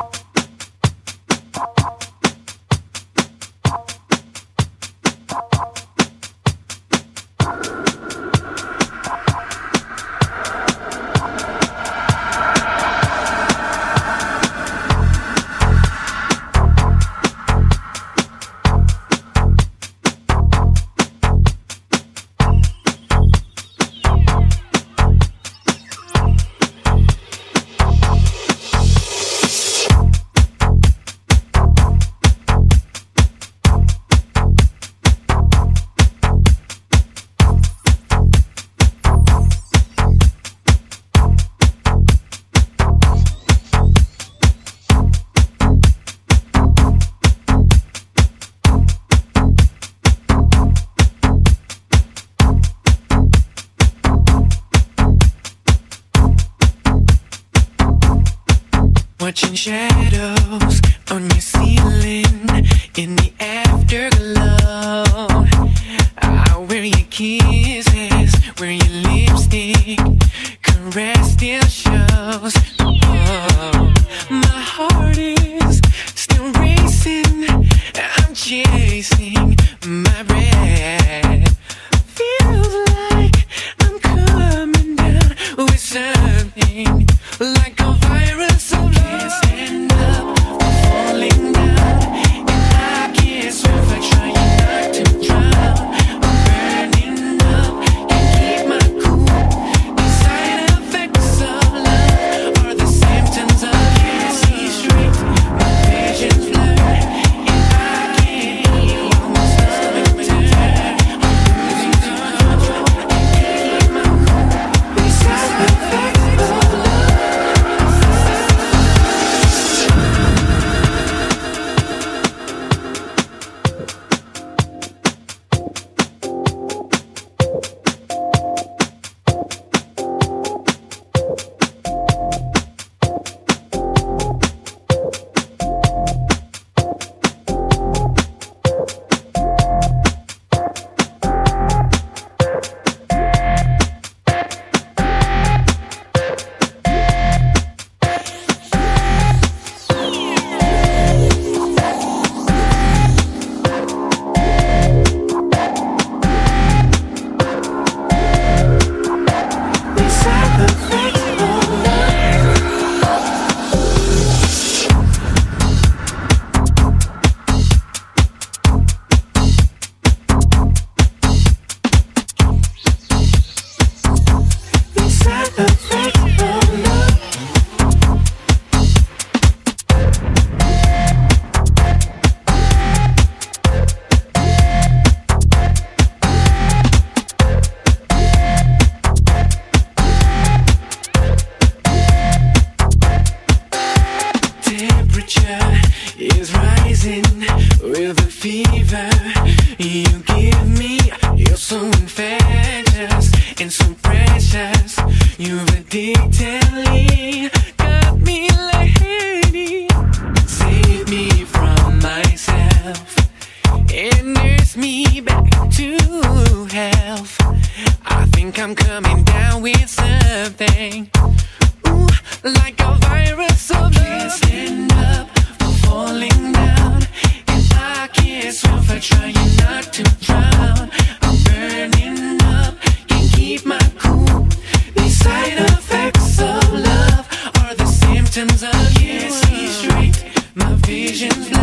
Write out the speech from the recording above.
you Watching shadows on your ceiling in the afterglow. I wear your kisses, wear your lipstick, caress still shows. Oh, my heart is still racing. I'm chasing my breath. Rising with a fever. You give me, you're so infectious and so precious. You've addictively got me lady. Save me from myself and nurse me back to health. I think I'm coming down with something. Ooh, like a virus of love. Stand up, falling down, and I can't swim for trying not to drown. I'm burning up, can't keep my cool. These side effects of love are the symptoms see straight. My vision's.